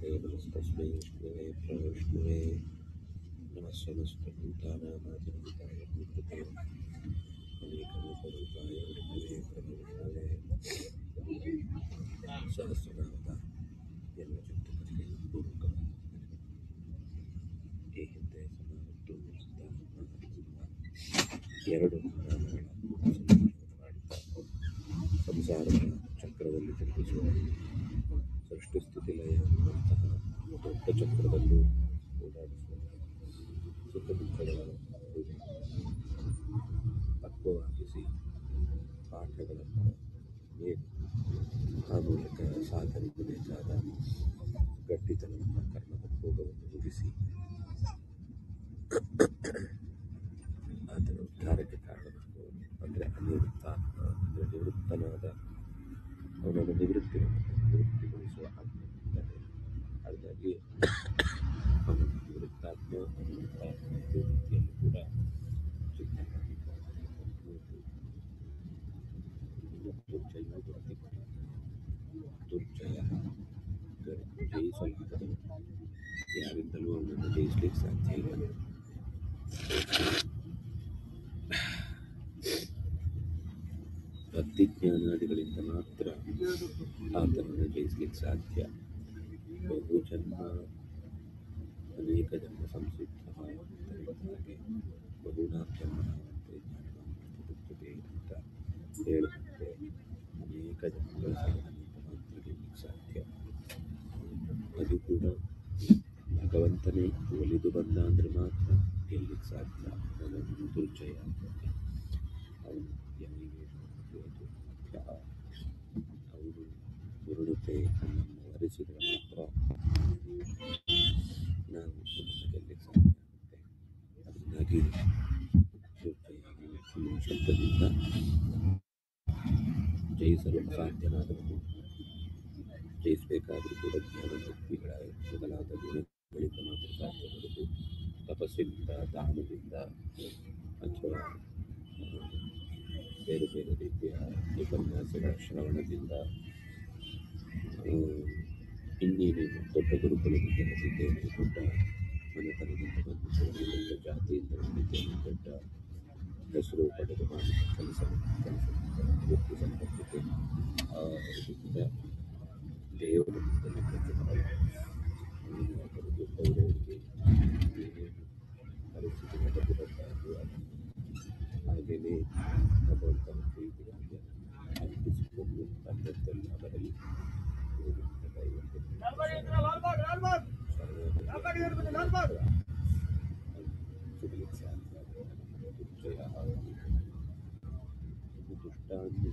Deus, teus bens, prevê para hoje, prevê relações perguntada, mas ele está aí muito bem. Ele acabou por um pai, ele prevê para hoje, prevê. Só se nada, ele não tinha tudo que ele por um caminho. E ele tem essa mão, tudo está na mão. E era do ಸಂಸಾರದ ಚಕ್ರದಲ್ಲಿ ತಿರುಗಿಸುವ ಸೃಷ್ಟಿ ಸ್ಥಿತಿ ಲಯ ಎನ್ನುವಂತಹ ದೊಡ್ಡ ಚಕ್ರದಲ್ಲೂ ಓಡಾಡಿಸುವ ಸುಖ ದುಃಖಗಳ ಪಕ್ವವಾಗಿಸಿ ಪಾಠಗಳನ್ನು ನೀಡಿ ಆ ಮೂಲಕ ಸಾಧನೆಗೆ ಬೇಕಾದ ಗಟ್ಟಿತನವನ್ನು ಕರ್ಮದ ಭೋಗವನ್ನು ಮುಗಿಸಿ ಆತನ ಉದ್ಧಾರಕ್ಕೆ ಕಾರಣವಾಗುವನು ಅಂದರೆ ಅನಿವೃತ್ತ, ಅಂದರೆ ನಿವೃತ್ತನಾದ ಅವನನ್ನು ನಿವೃತ್ತಿ ನಿವೃತ್ತಿಗೊಳಿಸುವ ಆತ್ಮ ಇದ್ದಾನೆ ಹಾಗಾಗಿ ಅವನು ನಿವೃತ್ತಾತ್ಮ ಅನ್ನುವಂಥ ಒಂದು ರೀತಿಯಲ್ಲಿ ಕೂಡ ದುರ್ಜಯ ದುರ್ಜಯ ಜಯಿಸಲಾಗದವನು ಯಾರಿಂದಲೂ ಅವನನ್ನು ಜಯಿಸಲಿಕ್ಕೆ ಸಾಧ್ಯ ಇಲ್ಲ ಭಕ್ತಿ ಜ್ಞಾನಾದಿಗಳಿಂದ ಮಾತ್ರ ಆತನನ್ನು ಜಯಿಸಲಿಕ್ಕೆ ಸಾಧ್ಯ. ಬಹು ಜನ್ಮ, ಅನೇಕ ಜನ್ಮ ಸಂಸಿದ್ಧ ಹಾಗೆ ಬಹುನಾಥ ಜನ್ಮನಾವಂತೆ ಜ್ಞಾನವಾಂತೆ ಅಂತ ಹೇಳುವಂತೆ ಅನೇಕ ಜನ್ಮಗಳ ಸಾಧನೆಯಿಂದ ಮಾತ್ರ ಗೆಲ್ಲಲಿಕ್ಕೆ ಸಾಧ್ಯ. ಅದು ಕೂಡ ಭಗವಂತನೇ ಒಲಿದು ಬಂದ ಅಂದರೆ ಮಾತ್ರ ಗೆಲ್ಲಲಿಕ್ಕೆ ಸಾಧ್ಯ. ಅವನು ದುರ್ಜಯ ಅವನು ಯಾರಿಗೆ ಅದು ಅವರು ಗುರುಡುತ್ತೆ ನಮ್ಮನ್ನು ವರಿಸಿದರೆ ಮಾತ್ರ ನಾವು ಗೆಲ್ಲಲಿಕ್ಕೆ ಸಾಧ್ಯ ಆಗುತ್ತೆ ಅದರಿಂದಾಗಿ ಶಬ್ದದಿಂದ ಜಯಿಸಲು ಸಾಧ್ಯವಾಗಬಹುದು ಜಯಿಸಬೇಕಾದರೂ ಕೂಡ ಜ್ಞಾನ ಭಕ್ತಿಗಳ ಮೊದಲಾದ ಗುಣಗಳಿಂದ ಮಾತ್ರ ಸಾಧ್ಯವಾಗಬಹುದು ತಪಸ್ಸಿನಿಂದ, ದಾನದಿಂದ, ಅಥವಾ ಬೇರೆ ಬೇರೆ ರೀತಿಯ ಉಪನ್ಯಾಸಗಳ ಶ್ರವಣದಿಂದ ಆ, ಇನ್ನೇನೇನು ದೊಡ್ಡ ಗುರುಕುಲದಿಂದ ಬಂದಿದ್ದೇನೆ ದೊಡ್ಡ ಮನೆತನದಿಂದ ಬಂದಿದ್ದೇನೆ ದೊಡ್ಡ ಜಾತಿಯಿಂದ ಬಂದಿದ್ದೇನೆ ದೊಡ್ಡ ಹೆಸರು ಪಡೆದು ಮಾಡಿ ಕೆಲಸ ಕೆಲಸದಿಂದ ಗುರುತಿಸಲ್ಪಟ್ಟಿದ್ದೇನೆ ಆ ದೇವರು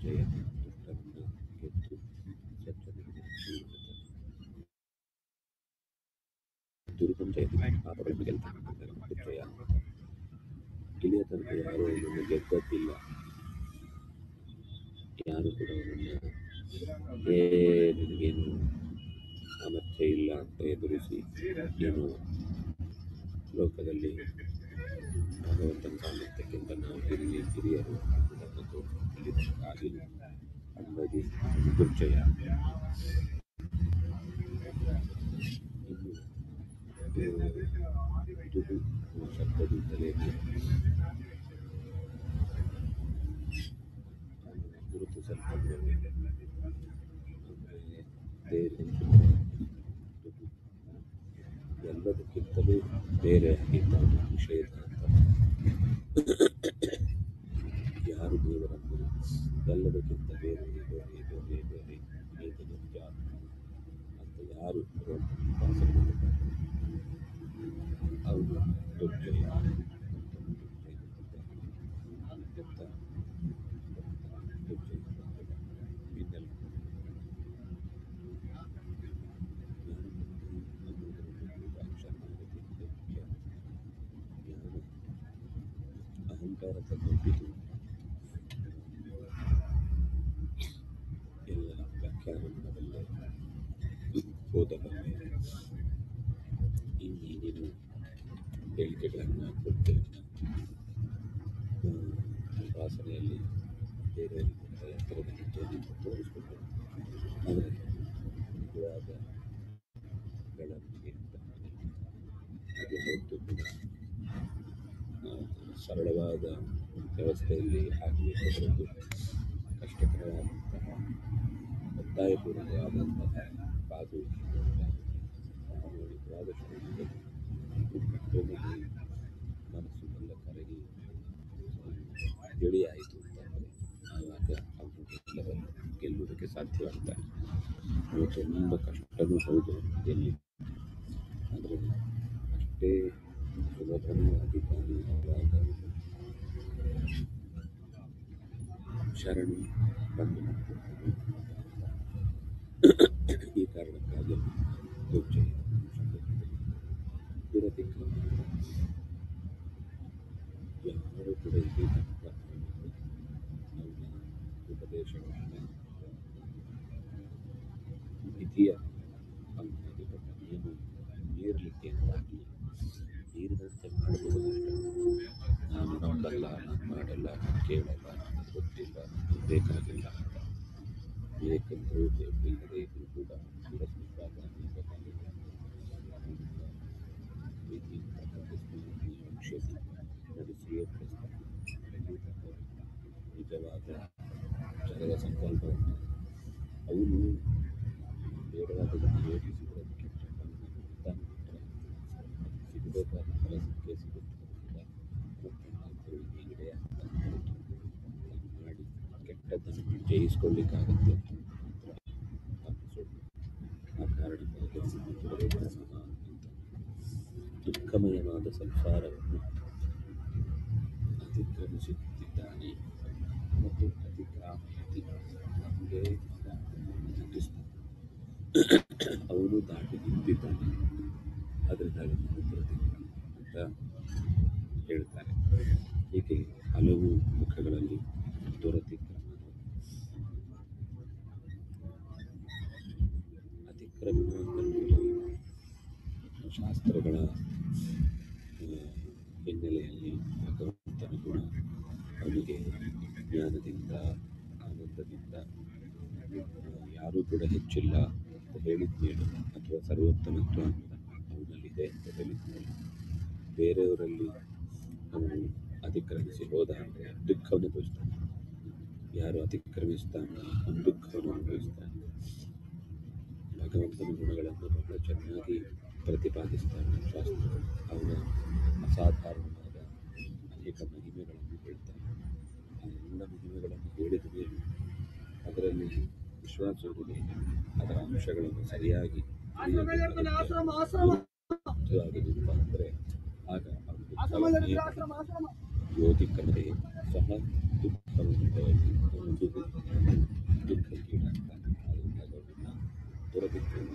ದುಷ್ಟಾಂಜಯ ದುಷ್ಟರನ್ನು ತನಕ ಯಾರೂ ಅವನನ್ನು ಯಾರು ಕೂಡ ಅವನನ್ನು ಏ ನಿನಗೇನು ಸಾಮರ್ಥ್ಯ ಇಲ್ಲ ಅಂತ ಎದುರಿಸಿ ಏನು ಲೋಕದಲ್ಲಿ ಭಗವಂತನ ಸಾಮರ್ಥ್ಯಕ್ಕಿಂತ ನಾವು ಹಿರಿಯ ಹಿರಿಯರು ಅದನ್ನು للتعليم الذي منذ الجامعة جهد وشدد تلاميذ يلبث كتابه ديره كتابه مشاهد ذي وربنا قلبك انت بعيد بعيد بعيد بعيد بعيد الارجاع انت عارف ربك تحصل أو ترجع يعني Thank you. ವಿರೋಧವಾಗಿ ಇನ್ನೇನೇನು ಹೇಳಿಕೆಗಳನ್ನು ಕೊಡ್ತೇನೆ ಭಾಷಣೆಯಲ್ಲಿ ಬೇರೆ ಸರಳವಾದ ವ್ಯವಸ್ಥೆಯಲ್ಲಿ ಆಗಬೇಕಾದ ಕಷ್ಟಕರವಾದಂತಹ ಒತ್ತಾಯಪೂರ್ಣವಾದಂತಹ ಎಲ್ಲ ಕರಗಿ ತಿಳಿಯಾಯಿತು ಅಂತಂದರೆ ಆವಾಗ ಅವನು ಎಲ್ಲವನ್ನು ಗೆಲ್ಲುವುದಕ್ಕೆ ಸಾಧ್ಯವಾಗ್ತಾರೆ ಇವತ್ತು ತುಂಬ ಕಷ್ಟನೂ ಹೌದು ಎಲ್ಲಿ ಆದರೆ ಅಷ್ಟೇ ಸುಲಭವಾಗಿ ತಾನು ಆವಾಗ ಶರಣು ಬಂದು ಈ ಕಾರಣಕ್ಕಾಗಿ ಪೂಜೆ ದುರತಿಕ್ರಮ ಯಾರು ಕೂಡ ಇಲ್ಲಿ ತನಕ ಅವನ ಉಪದೇಶಗಳನ್ನು ವಿಧಿಯ ಬೇಡವಾದದನ್ನು ಯೋಚಿಸಿದರೆ ಅದು ಕೆಟ್ಟ ಸಿಗಬೇಕಾದ ಫಲ ಸಿಕ್ಕೇ ಮಾಡಿ ಕೆಟ್ಟದ್ದನ್ನು ಜಯಿಸ್ಕೊಳ್ಳಿಕ್ಕಾಗತ್ತೆ ಅವನು ದಾಟಿ ನಿಂತಿದ್ದಾನೆ. ಅದರಿಂದ ನಾವು ದುರತಿಕ್ರಮ ಅಂತ ಹೇಳ್ತಾರೆ ಹೀಗೆ ಹಲವು ಮುಖಗಳಲ್ಲಿ ದುರತಿಕ್ರಮ ಅತಿಕ್ರಮ ಶಾಸ್ತ್ರಗಳ ಹಿನ್ನೆಲೆಯಲ್ಲಿ ಭಗವಂತನು ಕೂಡ ಅವನಿಗೆ ಜ್ಞಾನದಿಂದ, ಆನಂದದಿಂದ, ಯಾರೂ ಕೂಡ ಹೆಚ್ಚಿಲ್ಲ. ಅಂತ ಹೇಳಿದ್ಮೇಲೆ ಅಥವಾ ಸರ್ವೋತ್ತಮತ್ವ ಅಂತ ಅವನಲ್ಲಿದೆ ಅಂತ ಹೇಳಿದ್ಮೇಲೆ ಬೇರೆಯವರಲ್ಲಿ ಅವನು ಅತಿಕ್ರಮಿಸಿ ಹೋದ ಅಂದರೆ ದುಃಖವನ್ನು ಅನುಭವಿಸ್ತಾನೆ. ಯಾರು ಅತಿಕ್ರಮಿಸ್ತಾನೆ ಅವನು ದುಃಖವನ್ನು ಅನುಭವಿಸ್ತಾನೆ. ಭಗವಂತನ ಗುಣಗಳನ್ನು ಬಹಳ ಚೆನ್ನಾಗಿ ಪ್ರತಿಪಾದಿಸ್ತಾನೆ ಶಾಸ್ತ್ರ ಅವನ ಅಸಾಧಾರಣವಾದ ಅನೇಕ ಮಹಿಮೆಗಳನ್ನು ಹೇಳ್ತಾನೆ. ಆ ಎಲ್ಲ ಮಹಿಮೆಗಳನ್ನು ಹೇಳಿದ ಮೇಲೆ ಅದರಲ್ಲಿ ವಿಶ್ವಾಸವಿದೆ ಅದರ ಅಂಶಗಳನ್ನು ಸರಿಯಾಗಿ ತಿಳಿಯಬೇಕಾಗುತ್ತೆ ಅಂದರೆ ಆಗ ಅವನು ದುಃಖವನ್ನೇ ಯೋಧಿಕತೆ ಸಹ ದುಃಖವನ್ನು ಬಯಸಿ ಅವನು ದುಃಖ ದುಃಖಕ್ಕೀಡಾಗ್ತಾನೆ ಆದ್ದರಿಂದ ಅವನನ್ನ ದುರದಿಕ್ರಮ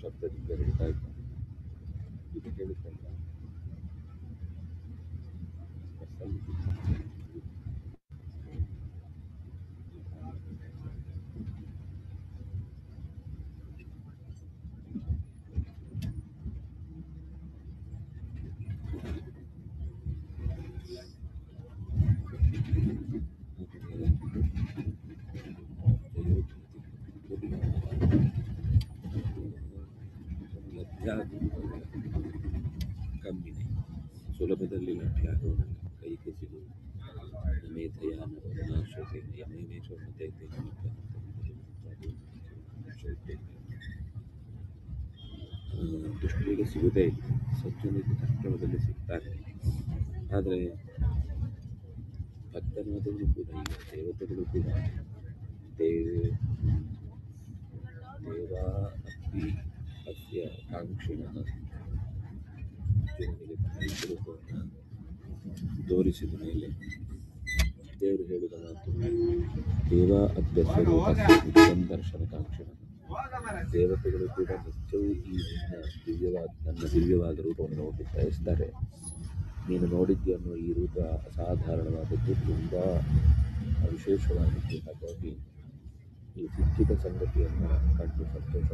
ಶಬ್ದದಿಂದ ಹೇಳ್ತಾ ಇದ್ದಾನೆ ಇದು ಕೇಳುತ್ತಲ್ಲ ಸುಲಭದಲ್ಲಿ ಲಭ್ಯ ಆಗೋಣ ಕೈಗೆ ಸಿಗುವುದು ನಮೇಧಯ ನವನಾಶ್ವತೆ ಯಮೇನೇ ಶೋಭತೆ ದುಷ್ಟಿಗೆ ಸಿಗುವುದೇ ಇಲ್ಲ ಸಜ್ಜನಿಗೆ ತಕ್ಷಣದಲ್ಲಿ ಸಿಗ್ತಾರೆ ಆದರೆ ಭಕ್ತನಾದವರು ಕೂಡ ಈಗ ದೇವತೆಗಳು ಕೂಡ ದೇವ ದೇವಾ ಅಪ್ಪಿ ಅಸ್ಯ ಕಾಂಕ್ಷಿಣಃ ಸ್ವರೂಪವನ್ನು ತೋರಿಸಿದ ಮೇಲೆ ದೇವರು ಹೇಳಿದ ಮಾತು, ದೇವ ಅಭ್ಯಸ್ಯ ರೂಪಸ್ಯ ನಿತ್ಯಂ ದರ್ಶನ ಕಾಂಕ್ಷಿಣ ದೇವತೆಗಳು ಕೂಡ ನಿತ್ಯವೂ ಈ ನಿನ್ನ ದಿವ್ಯವಾದ ನನ್ನ ದಿವ್ಯವಾದ ರೂಪವನ್ನು ನೋಡಿ ಬಯಸ್ತಾರೆ ನೀನು ನೋಡಿದ್ದೆ ಅನ್ನುವ ಈ ರೂಪ ಅಸಾಧಾರಣವಾದದ್ದು, ತುಂಬ ವಿಶೇಷವಾಗಿದ್ದು ಹಾಗಾಗಿ ಈ ಸಿಕ್ಕಿದ ಸಂಗತಿಯನ್ನು ಕಂಡು ಸಂತೋಷ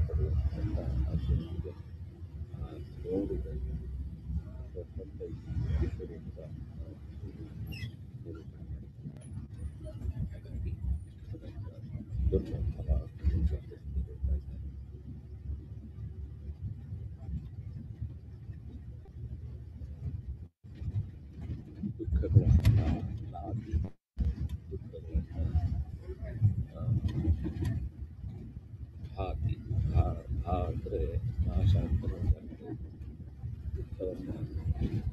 भाति भा भाद्रे नाशान्तरं दुःखवन्नं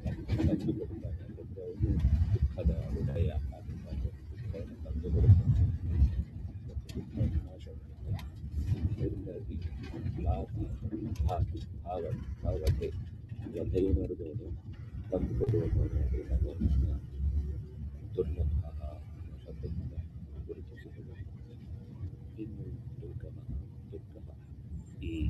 तद्विपरीतानि दुःखवन्नं दुःखद उदयाः दुःखेन तद्विपरीतं दुःखं नाशवन्ति निर्मति लाभि भाति भाव भवते वधैर्मरुदोदयः ったってことだと思うんですが、どれもの花の写真がこれとすればいいの、どうかな、どうかな。いい。